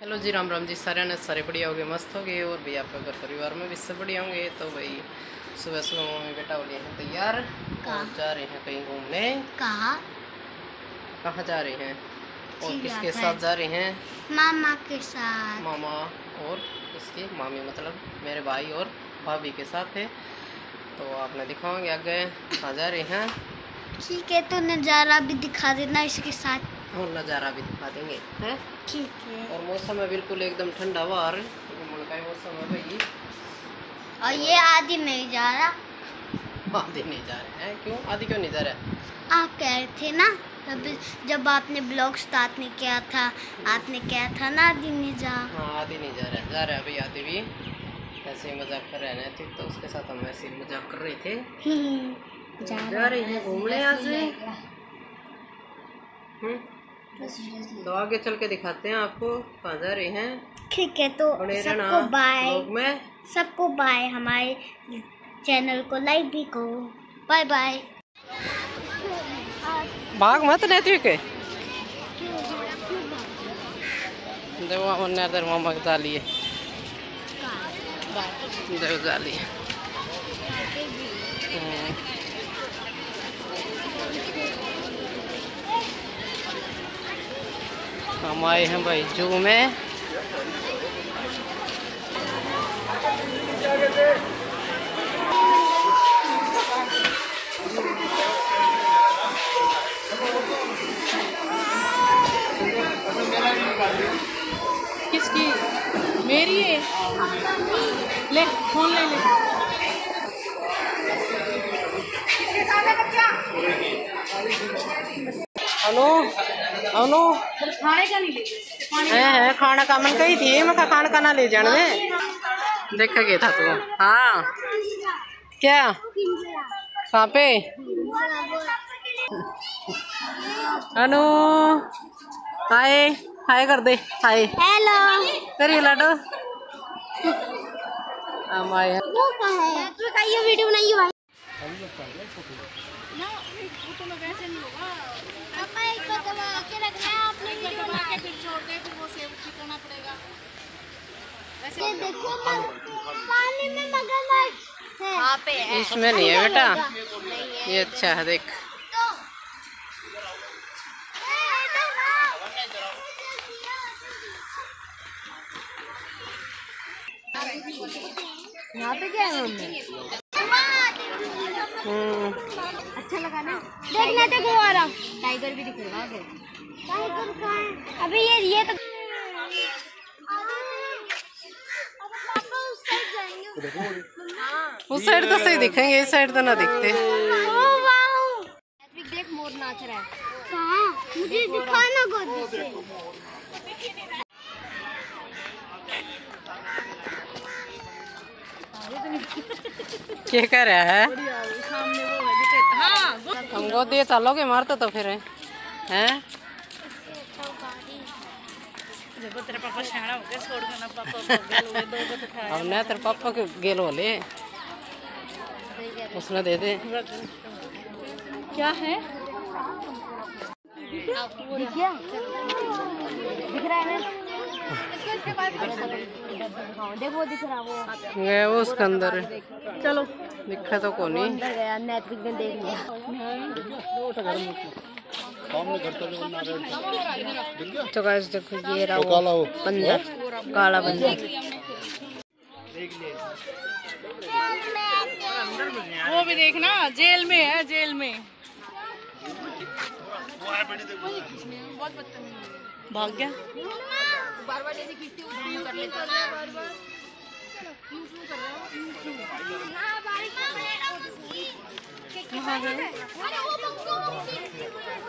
Hello जी राम राम जी सारे ने सारे बढ़िया हो गए मस्त हो गए और भाई आपका घर परिवार में भी सब बढ़िया होंगे। तो भाई सुबह सुबह मम्मी बेटा हो लिए हैं तैयार और जा रहे हैं कहीं घूमने? कहा? कहाँ जा रहे हैं? और किसके साथ जा रहे हैं? मामा के साथ। मामा और इसके मामी मतलब मेरे भाई और भाभी के साथ थे तो आपने दिखाओगे आगे कहाँ जा रहे हैं? ठीक है तो नज़ारा भी दिखा देना इसके साथ। और नज़ारा भी दिखा देंगे हैं? ठीक है। और मौसम है बिल्कुल एकदम ठंडा बाहर। घूमने का ही मौसम है भाई। और ये आदि नहीं जा रहा। आधे नहीं जा रहे हैं क्यों? आधे क्यों नहीं जा रहे आप कह रहे थे ना तब जब आपने ब्लॉग स्टार्ट नहीं किया था आपने कहा था ना आदि नहीं जा। हाँ आधे नहीं जा रहे जा रहे हैं भाई आधे भी। ऐसे ही मज़ाक कर रहे हैं ठीक तो उसके साथ हम ऐसे ही मज़ाक कर रहे थे। जा रहे हैं घूमने आज। हम्म, तो आगे चल के दिखाते हैं आपको कहाँ जा रहे हैं। ठीक है तो सबको बाय सबको बाय हमारे चैनल को लाइक भी करो। बाय बाय भाग मत नहीं तू के देवा के डाली है देव डाली है हम्म। हम आए हैं भाई जू में। किसकी? मेरी है? ले फ़ोन ले ले। हेलो हेलो है है खाना का मन कही थी मैं कहा खाना का ना ले जाने में देखा गया था तू। हाँ। क्या? कहाँ पे हेलो हाय हाय कर दे हाय। हेलो करिए लाडो। हम आए हैं। वो कहाँ है? तू बताइए वीडियो बनाइए भाई पापा एक बार दबा के रखना है आपने वीडियो बना के फिर छोड़ दे फिर वो सेव छिपाना ये देखो पानी में मगरमच्छ है। पे है। इसमें नहीं है बेटा। ये अच्छा है देख। यहाँ पे क्या है मम्मी? हम्म, अच्छा लगा ना। देखना तो को आ रहा। टाइगर भी दिखेगा टाइगर कहाँ है अभी ये ये तो उस साइड तो सही दिखेंगे इस साइड तो ना दिखते। देख मोर नाच रहा है? मुझे गोदी से क्या कर रहा है हमको दे तालोगे मारते तो फिर, हैं? हमने तेरे पापा के गेल बोले उसने दे दे। क्या है? दिख गया दिख रहा है ना? देखो दिख रहा वो। गए वो उसके अंदर चलो। दिखा तो को नहीं अंदर गया नेटफ्लिक्स ने देख लिया। तो गाइस देखो ये रहा वो बंदर काला बंदर वो भी देखना जेल में है जेल में। भाग गया।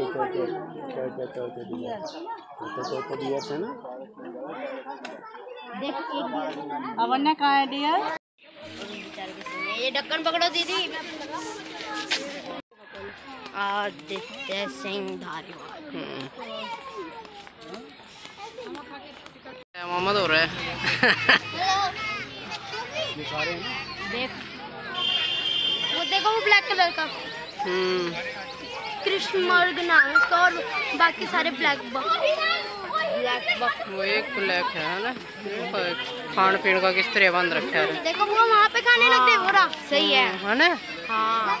तो तो तो क्या क्या क्या क्या दिया तो तो तो दिया था ना? देख एक दिया। अवन्या कहाँ है डियर ये ढक्कन पकड़ो दीदी। आदित्य सिंह धारीवाल क्या मोहम्मद हो रहा है। देख। वो देखो वो ब्लैक कलर का। हम्म। कृष्ण मर्ग नाम है और बाकी सारे ब्लैक बक ब्लैक बक वो एक ब्लैक है ना? खान पीन का किस तरह बंद रखा है। देखो वो वहाँ पे खाने लगते हो रहा सही है। है ना? हाँ।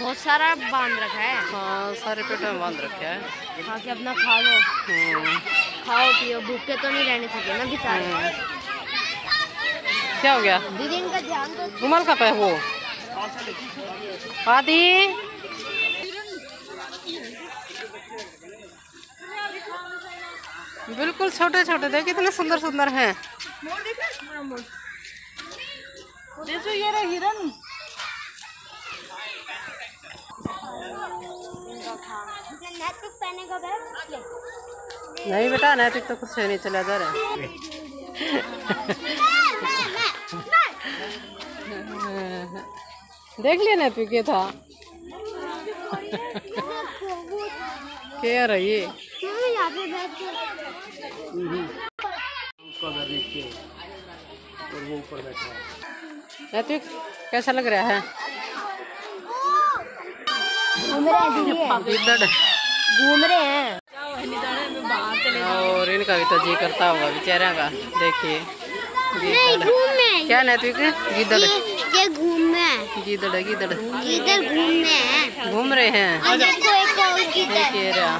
बहुत सारा बाँध रखा है। हाँ सारे पेट में बंद रखा है। खा के अपना खा लो। हम्म, खाओ पियो। भूखे तो नहीं रहने सके ना बेचारे। हम्म। क्या हो गया? दीदी इनका ध्यान तो रुमाल का पे वो। आदि। बिल्कुल छोटे छोटे, देख कितने सुंदर सुंदर हैं। ये रहा हिरन। नहीं बेटा, नैतिक तो कुछ है नहीं, चला जा रहा देख लिया नैतिक, ये था। क्या रही उसका घर नीचे और वो ऊपर बैठा है। नैतिक कैसा लग रहा है? घूम रहे हैं घूम रहे हैं। और इनका भी तो जी करता होगा बेचारा का। देखिए क्या नैतिक गिद्दड़ ये घूमे गिद्दड़ इधर घूमे घूम रहे हैं। देखिए रहा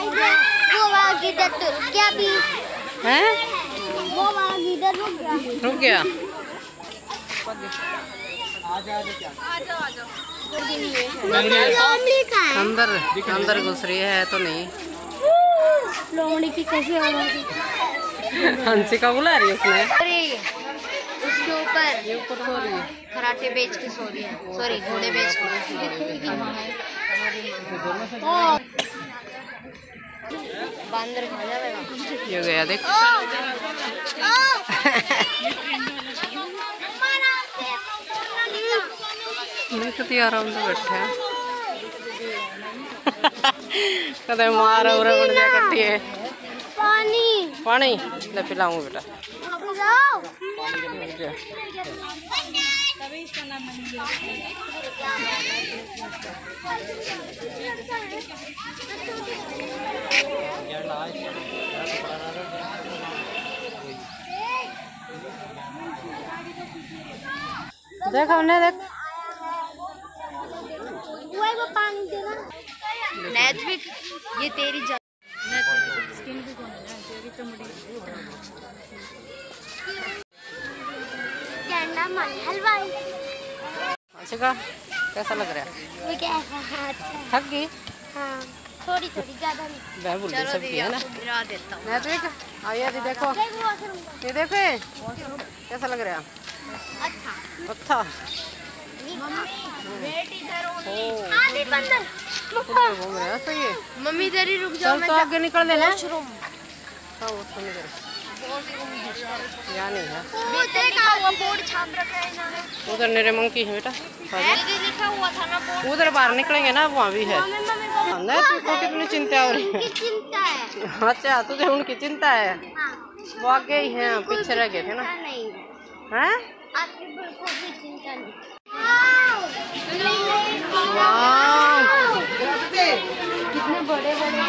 ये तो वो वाला तो रुक गया भी हैं वो वाला किधर रुक गया रुक गया लोमड़ी का है अंदर अंदर घुस रही है तो नहीं। लोमड़ी की कैसे हो? हँसी का बुला रही है उसने? उसके ऊपर। ये ऊपर सो रही है खराटे बेच के सो रही है। सॉरी घोड़े बेच के। बंदर खा जाएगा ये गया देख नहीं बैठे हैं मार बन जा है पानी पानी ले पिलाऊँगा बेटा। देख हमने देख। वो वो पानी देना नेटफ्लिक ये तेरी जा कहना मन हलवाई। अच्छा कैसा लग रहा है? वो हाँ, अच्छा थक गई? हाँ थोड़ी थोड़ी ज़्यादा नहीं। भूल गई सबकी है ना? गिरा देता हूँ। नैतिक आइए अभी देखो देख। ये देखो कैसा लग रहा है? अच्छा। अच्छा। रहे हैं है। मम्मी इधर ही रुक जाओ मैं तो आगे निकल लेना वॉशरूम हाँ वो तो निकल। यहाँ नहीं है वो देखा हुआ बोर्ड छाप रखा है इन्होंने उधर मेरे मंकी है बेटा। आजा। दीदी लिखा हुआ था ना बोर्ड उधर बाहर निकलेंगे ना वहाँ भी है। तुमको कितनी चिंता हो रही चिंता है। है अच्छा तुझे उनकी चिंता है। हाँ। वो आगे ही है पीछे रह गए थे ना। हैं? वाह कितने बड़े बड़े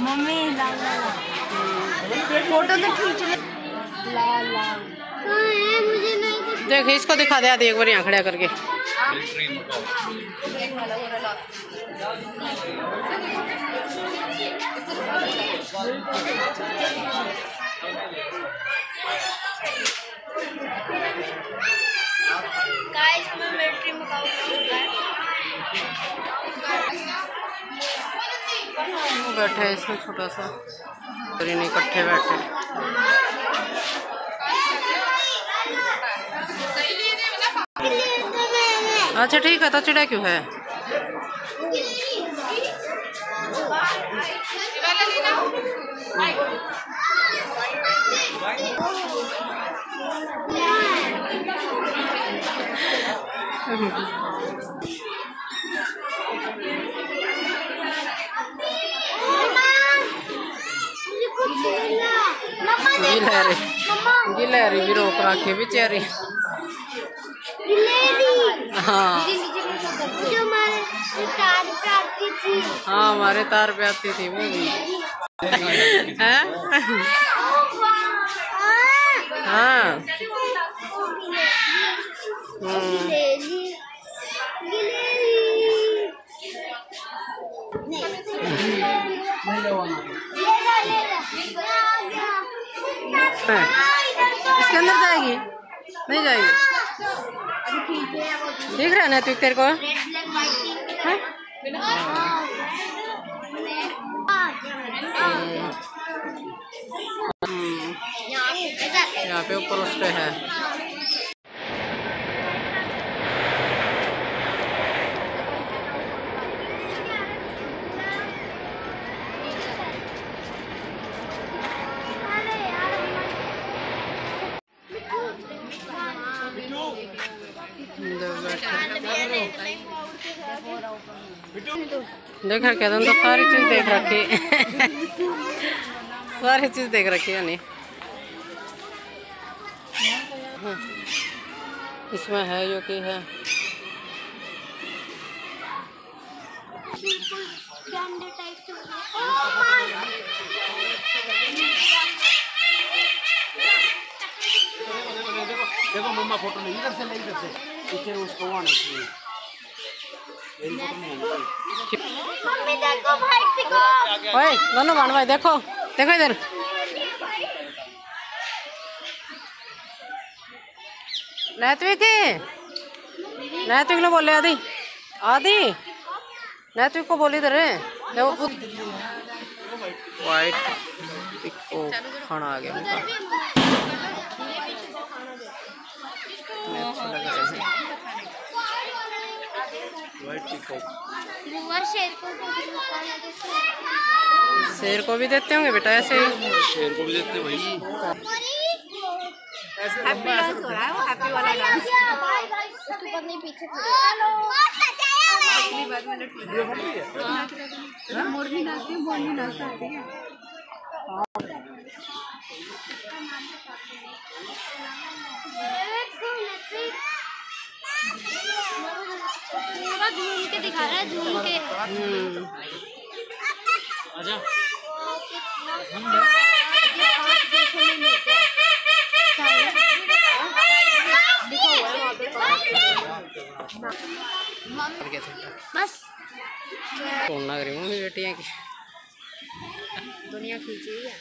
मम्मी फ़ोटो तो खींच है देख इसको दिखा दे आदि एक बार यहाँ खड़ा करके। गाइस मैं मिलिट्री में वो बैठा है इसमें छोटा सा। और इकट्ठे बैठे। अच्छा ठीक है तो चिड़ा क्यों है। गिलहरी। गिलहरी भी रोक रखी बेचारी। हाँ। हाँ हमारे तार पे आती थी वो भी। हैं? है। इसके अंदर जाएगी। नहीं जाएगी। देख रहा है ना तू तेरे को? हैं? हम्म, यहाँ पे ऊपर उस पर है दो बैठे। देखा क्या तुम तो सारी चीज़ देख रखी सारी चीज़ देख रखी है नहीं हाँ। इसमें है जो कि है देखो मम्मा फ़ोटो नहीं इधर से नहीं इधर से पीछे उसको आना चाहिए मेरी फ़ोटो नहीं आनी चाहिए मम्मी देखो भाई देखो ओए दोनों भान भाई देखो देखो इधर। नैत्विक नैत्विक ने बोले आदि आदि नैत्विक को बोली इधर देखो वाइट को खाना आ गया। उनका शेर को भी देते होंगे बेटा ऐसे शेर को भी देते भाई। हैप्पी डांस हो रहा है वो हैप्पी वाला डांस भाई भाई उसके पीछे मोर भी नाचती है। बोलनी नाचता है। पूरा झूम के दिखा रहा है झूम के। आजा। बस। फ़ोन लग रही मेरी बेटियाँ की? दुनिया खींची है।